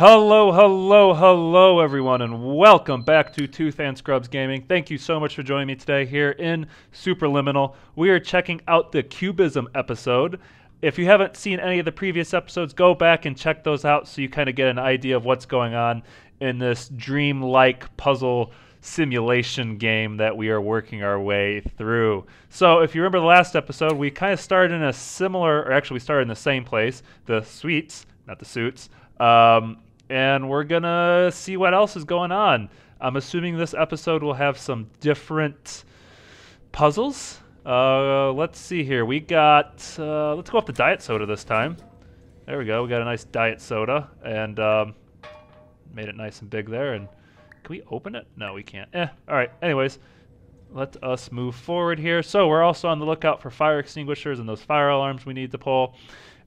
Hello, hello, hello, everyone, and welcome back to Tooth and Scrubs Gaming. Thank you so much for joining me today here in Superliminal. We are checking out the Cubism episode. If you haven't seen any of the previous episodes, go back and check those out so you kind of get an idea of what's going on in this dream-like puzzle simulation game that we are working our way through. So, if you remember the last episode, we kind of started in a similar, or actually, we started in the same place, the suites, not the suits. Um, and we're gonna see what else is going on. I'm assuming this episode will have some different puzzles. Uh, let's see here. We got. Uh, let's go off the diet soda this time. There we go. We got a nice diet soda and um, made it nice and big there. And can we open it? No, we can't. Eh. All right. Anyways, let us move forward here. So we're also on the lookout for fire extinguishers and those fire alarms we need to pull.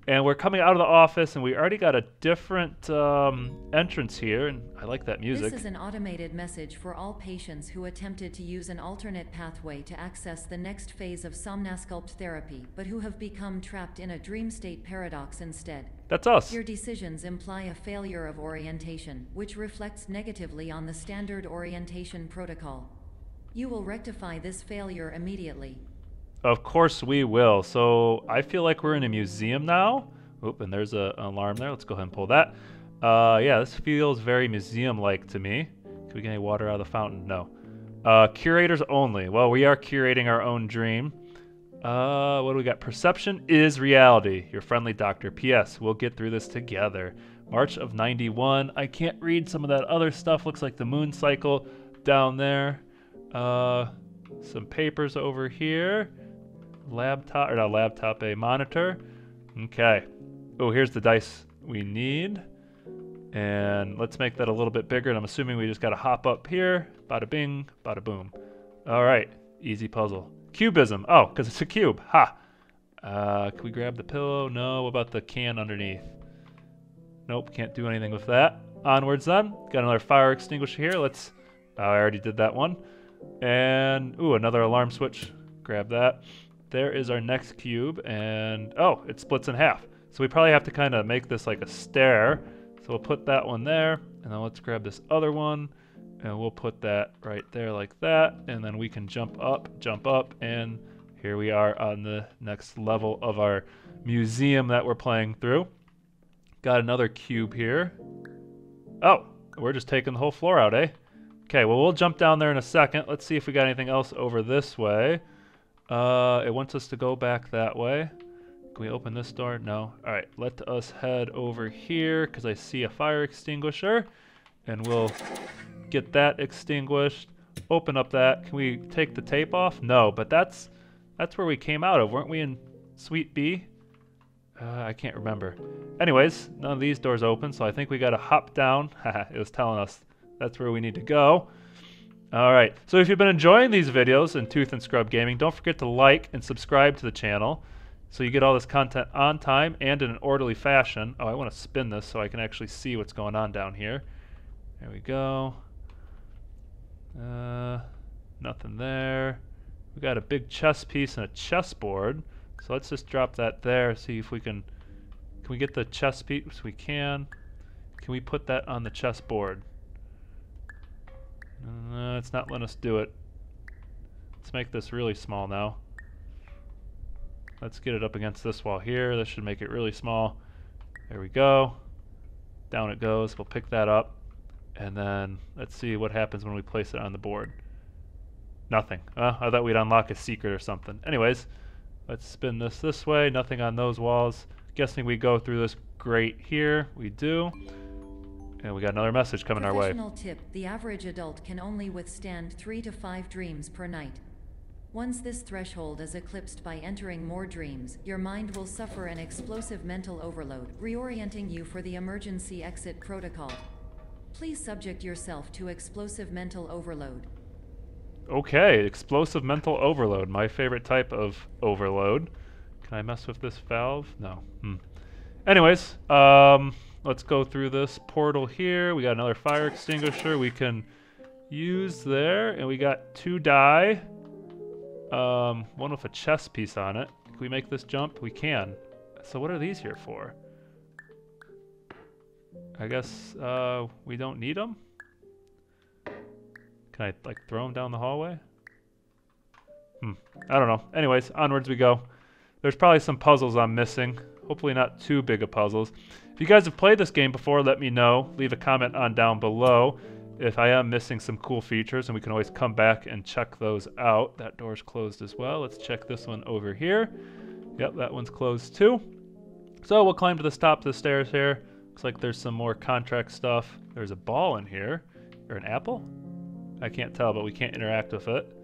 And we're coming out of the office, and we already got a different um, entrance here, and I like that music. This is an automated message for all patients who attempted to use an alternate pathway to access the next phase of Somnasculpt therapy, but who have become trapped in a dream state paradox instead. That's us. Your decisions imply a failure of orientation, which reflects negatively on the standard orientation protocol. You will rectify this failure immediately. Of course we will. So I feel like we're in a museum now. Oop, and there's a, an alarm there. Let's go ahead and pull that. Uh, yeah, this feels very museum-like to me. Can we get any water out of the fountain? No. Uh, curators only. Well, we are curating our own dream. Uh, what do we got? Perception is reality. Your friendly doctor. P.S. We'll get through this together. March of 91. I can't read some of that other stuff. Looks like the moon cycle down there. Uh, some papers over here laptop, or not laptop, a monitor. Okay. Oh, here's the dice we need. And let's make that a little bit bigger. And I'm assuming we just got to hop up here. Bada bing, bada boom. All right. Easy puzzle. Cubism. Oh, because it's a cube. Ha. Uh, can we grab the pillow? No. What about the can underneath? Nope. Can't do anything with that. Onwards then. Got another fire extinguisher here. Let's. Oh, I already did that one. And, ooh, another alarm switch. Grab that there is our next cube, and oh, it splits in half. So we probably have to kind of make this like a stair. So we'll put that one there, and then let's grab this other one, and we'll put that right there like that, and then we can jump up, jump up, and here we are on the next level of our museum that we're playing through. Got another cube here. Oh, we're just taking the whole floor out, eh? Okay, well, we'll jump down there in a second. Let's see if we got anything else over this way. Uh, it wants us to go back that way. Can we open this door? No. All right, let us head over here because I see a fire extinguisher and we'll get that extinguished. Open up that. Can we take the tape off? No, but that's that's where we came out of. Weren't we in Suite B? Uh, I can't remember. Anyways, none of these doors open, so I think we got to hop down. it was telling us that's where we need to go. All right. So if you've been enjoying these videos in Tooth and Scrub Gaming, don't forget to like and subscribe to the channel so you get all this content on time and in an orderly fashion. Oh, I want to spin this so I can actually see what's going on down here. There we go. Uh, nothing there. We got a big chess piece and a chessboard. So let's just drop that there. See if we can. Can we get the chess piece? We can. Can we put that on the chessboard? It's not letting us do it. Let's make this really small now. Let's get it up against this wall here. This should make it really small. There we go. Down it goes. We'll pick that up. And then let's see what happens when we place it on the board. Nothing. Uh, I thought we'd unlock a secret or something. Anyways, let's spin this this way. Nothing on those walls. Guessing we go through this grate here. We do. And we got another message coming our way. Professional tip, the average adult can only withstand three to five dreams per night. Once this threshold is eclipsed by entering more dreams, your mind will suffer an explosive mental overload, reorienting you for the emergency exit protocol. Please subject yourself to explosive mental overload. Okay, explosive mental overload, my favorite type of overload. Can I mess with this valve? No. Hmm. Anyways, um, let's go through this portal here. We got another fire extinguisher we can use there. And we got two die. Um, one with a chess piece on it. Can we make this jump? We can. So what are these here for? I guess uh, we don't need them. Can I like throw them down the hallway? Hmm. I don't know. Anyways, onwards we go. There's probably some puzzles I'm missing. Hopefully not too big of puzzles. If you guys have played this game before, let me know. Leave a comment on down below if I am missing some cool features, and we can always come back and check those out. That door's closed as well. Let's check this one over here. Yep, that one's closed too. So we'll climb to the top of the stairs here. Looks like there's some more contract stuff. There's a ball in here. Or an apple? I can't tell, but we can't interact with it.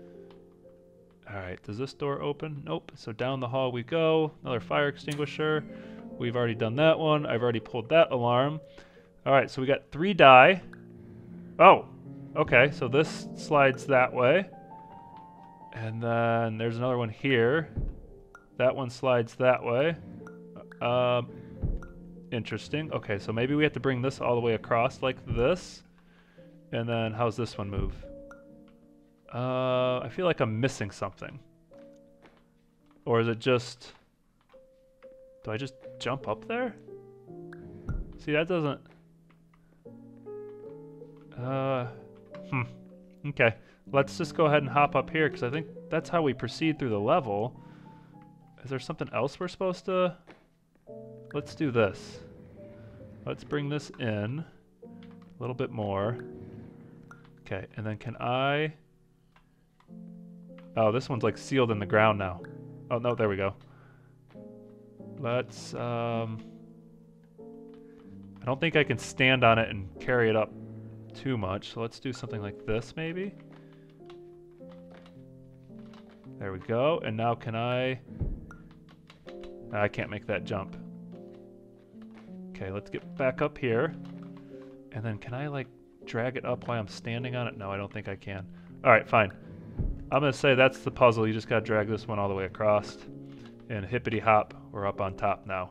Alright, does this door open? Nope. So down the hall we go. Another fire extinguisher. We've already done that one. I've already pulled that alarm. Alright, so we got three die. Oh, okay. So this slides that way. And then there's another one here. That one slides that way. Um, interesting. Okay, so maybe we have to bring this all the way across like this. And then how's this one move? Uh, I feel like I'm missing something. Or is it just... Do I just jump up there? See, that doesn't... Uh, hmm. Okay, let's just go ahead and hop up here, because I think that's how we proceed through the level. Is there something else we're supposed to... Let's do this. Let's bring this in a little bit more. Okay, and then can I... Oh, this one's like sealed in the ground now. Oh, no, there we go. Let's, um... I don't think I can stand on it and carry it up too much, so let's do something like this, maybe? There we go, and now can I... I can't make that jump. Okay, let's get back up here. And then can I, like, drag it up while I'm standing on it? No, I don't think I can. Alright, fine. I'm going to say that's the puzzle. You just got to drag this one all the way across. And hippity hop, we're up on top now.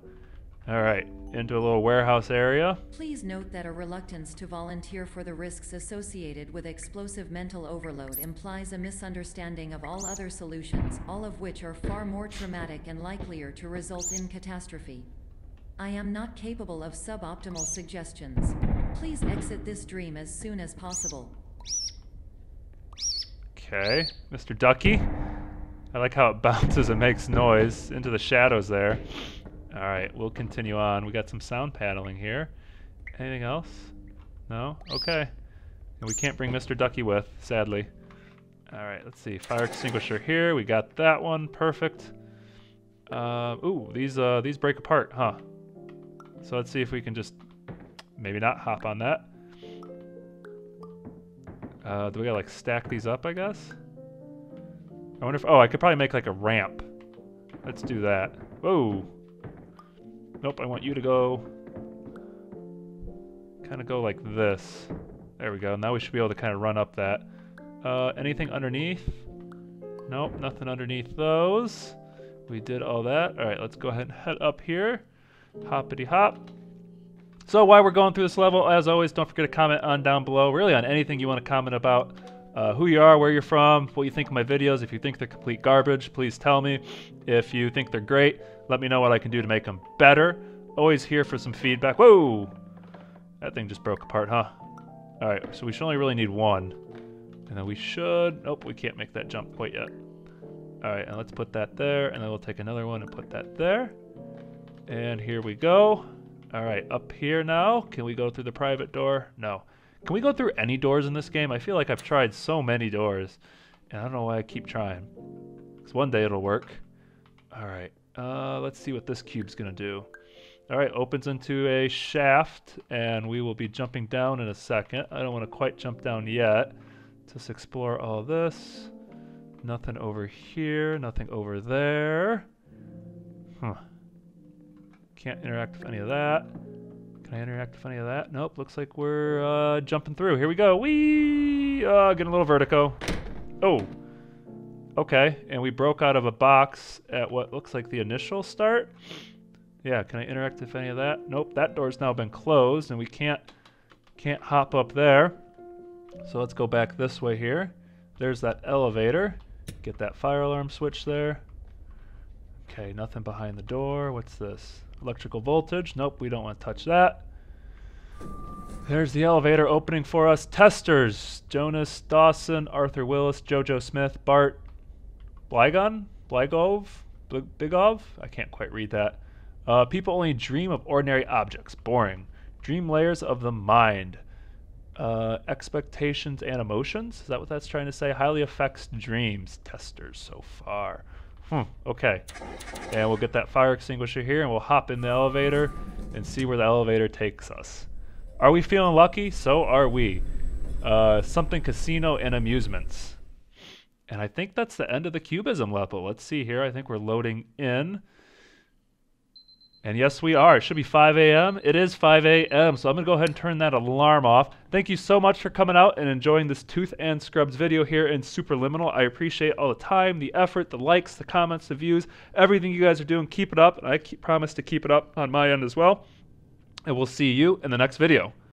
Alright, into a little warehouse area. Please note that a reluctance to volunteer for the risks associated with explosive mental overload implies a misunderstanding of all other solutions, all of which are far more traumatic and likelier to result in catastrophe. I am not capable of suboptimal suggestions. Please exit this dream as soon as possible. Okay, Mr. Ducky. I like how it bounces and makes noise into the shadows there. Alright, we'll continue on. We got some sound paneling here. Anything else? No? Okay. And we can't bring Mr. Ducky with, sadly. Alright, let's see. Fire extinguisher here. We got that one. Perfect. Uh, ooh, these, uh, these break apart, huh? So let's see if we can just maybe not hop on that. Uh, do we gotta like stack these up, I guess? I wonder if, oh, I could probably make like a ramp. Let's do that. Whoa. Nope, I want you to go, kind of go like this. There we go. Now we should be able to kind of run up that. Uh, anything underneath? Nope, nothing underneath those. We did all that. All right, let's go ahead and head up here. Hoppity hop. So while we're going through this level, as always, don't forget to comment on down below, really on anything you want to comment about. Uh, who you are, where you're from, what you think of my videos. If you think they're complete garbage, please tell me. If you think they're great, let me know what I can do to make them better. Always here for some feedback. Whoa! That thing just broke apart, huh? Alright, so we should only really need one. And then we should... Nope, we can't make that jump quite yet. Alright, and let's put that there, and then we'll take another one and put that there. And here we go. Alright, up here now. Can we go through the private door? No. Can we go through any doors in this game? I feel like I've tried so many doors, and I don't know why I keep trying. Because one day it'll work. Alright, uh, let's see what this cube's going to do. Alright, opens into a shaft, and we will be jumping down in a second. I don't want to quite jump down yet. Just explore all this. Nothing over here, nothing over there. Huh. Can't interact with any of that. Can I interact with any of that? Nope, looks like we're uh, jumping through. Here we go. Whee! Uh, getting a little vertigo. Oh. Okay, and we broke out of a box at what looks like the initial start. Yeah, can I interact with any of that? Nope, that door's now been closed and we can't can't hop up there. So let's go back this way here. There's that elevator. Get that fire alarm switch there. Okay, nothing behind the door. What's this? Electrical voltage. Nope, we don't want to touch that. There's the elevator opening for us. Testers Jonas Dawson, Arthur Willis, Jojo Smith, Bart Blygon? Blygov? Bl- Bigov? I can't quite read that. Uh, people only dream of ordinary objects. Boring. Dream layers of the mind. Uh, expectations and emotions? Is that what that's trying to say? Highly affects dreams. Testers so far. Hmm, okay. And we'll get that fire extinguisher here and we'll hop in the elevator and see where the elevator takes us. Are we feeling lucky? So are we. Uh, something casino and amusements. And I think that's the end of the cubism level. Let's see here. I think we're loading in. And yes, we are. It should be 5 a.m. It is 5 a.m. So I'm going to go ahead and turn that alarm off. Thank you so much for coming out and enjoying this Tooth and Scrubs video here in Superliminal. I appreciate all the time, the effort, the likes, the comments, the views, everything you guys are doing. Keep it up. And I keep, promise to keep it up on my end as well. And we'll see you in the next video.